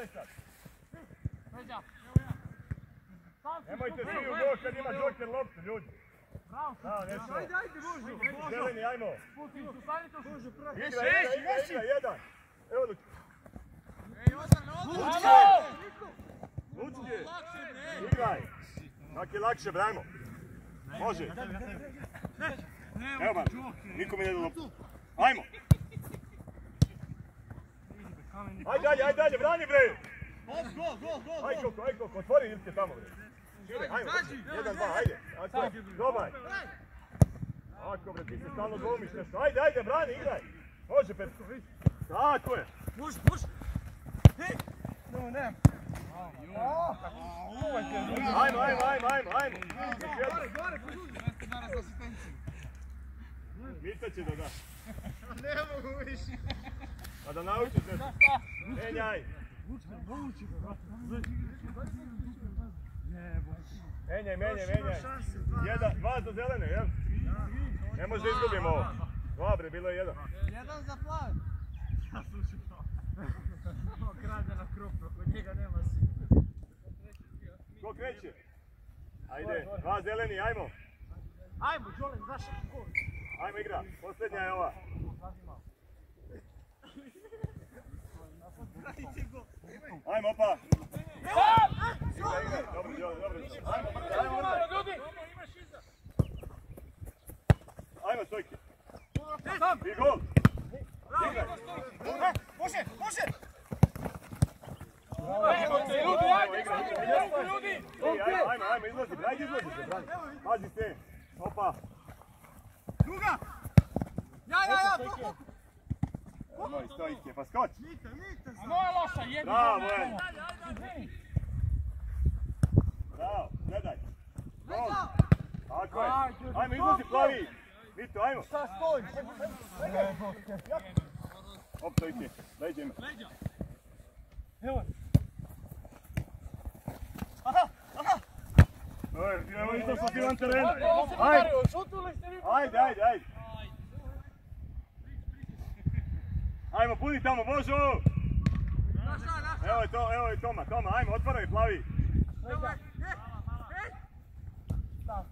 puštaj sad. Peđa. Nemojte svi u gol kad ima Joker loptu, ljudi. Bravo, Bravo, nešto. Ajde, ajde, može. Zeleni, ajmo. Pusti, u. Igra, igra, igra, igra, jedan. Evo Lučke. Ej. Lučke! Lučke! Lakše, ne. Igraj. Kako je lakše, brajmo. Može. Evo ba, niko mi ne da loptu. Ajmo. Ajde, ajde, ajde, ajde, brani bre. Gol, gol, gol, gol. Aj Koko, aj Koko, otvori Ilke tamo bre. Ajmo. Jedan, dva, ajde. Ako, dobaj. Ako bre, ti se stalno dvomiš nešto. Ajde, ajde, brani, igraj. Može, Petko. Tako je. Puš, puš. No, ne. Ajmo, ajmo, ajmo, ajmo, ajmo. Gore, gore, ljudi. Jeste danas asistenciju. Mita će da da. Ne mogu više. Pa da naučiš nešto. Menjaj. Menjaj, menjaj, menjaj. Jedan, dva za zelene, jel? Ne može da izgubimo ovo. Dva bre, bilo je jedan. Jedan za plav. Krade na krupno, kod njega nema si. Ko kreće? Ajde, dva zeleni, ajmo. Ajmo, Đole, znaš gol. Ajmo igra, posljednja je ova. Ajmo, opa. Dobro, dobro. Ajmo, ajmo, ljudi! Ajmo, stojke. I gol. Igraj. Može, može. Ljudi, sad igra, idemo, igra. ljudi! Ajmo, ajmo, ajmo, izlazi, ajde izlazi se, brani. Pazi se. Opa. Druga. Ja, ja, ja, to. Nemoj stojke, pa skoči. Mita, mita. A moja loša, jedni Bravo. Izvini. Bravo, gledaj. Gol. Tako je. Ajmo, izlazi plavi. Mito, ajmo. Šta stoji? Op, stojke. Leđe ima. Evo. Ej, Evo terena. Ovo se Ajde, udario, šutili ste vi. ajde, ajde, ajde. Ajmo, budi tamo, Božo! Evo je to, evo je Toma, Toma, ajmo, otvaraj plavi.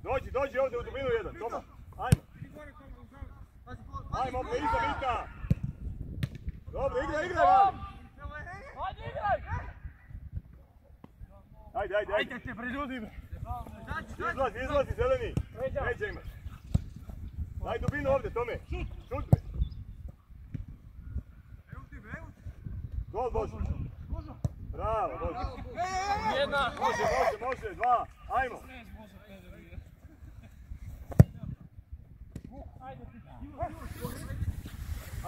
Dođi, dođi ovdje u dubinu jedan, Toma. Ajmo, ajmo, opet iza. Mita. Dobro, igraj, igraj. Ajde, igraj! Ajde, ajde, ajde. te preljudim. Zađi, zađi. Izlazi, izlazi, zeleni. Leđa imaš. Daj dubinu ovdje, Tome. Šut, šut bre. Evo ti, evo ti. Gol, Božo. Bravo, Božo. Jedna. Može, može, može, dva. Ajmo.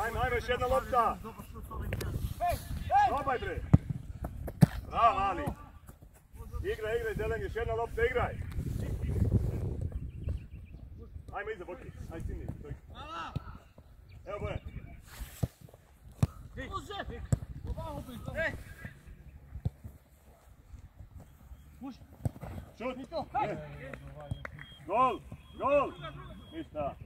Ajmo, ajmo, još jedna lopta. Probaj bre. Bravo, Ali. Igraj, igraj, zeleni, još jedna lopta, igraj. Ajmo iza, Boki. Aj, stimni. stoj. Evo, Bojan. Može. Ej, Šut. Je. Gol, gol. Ništa.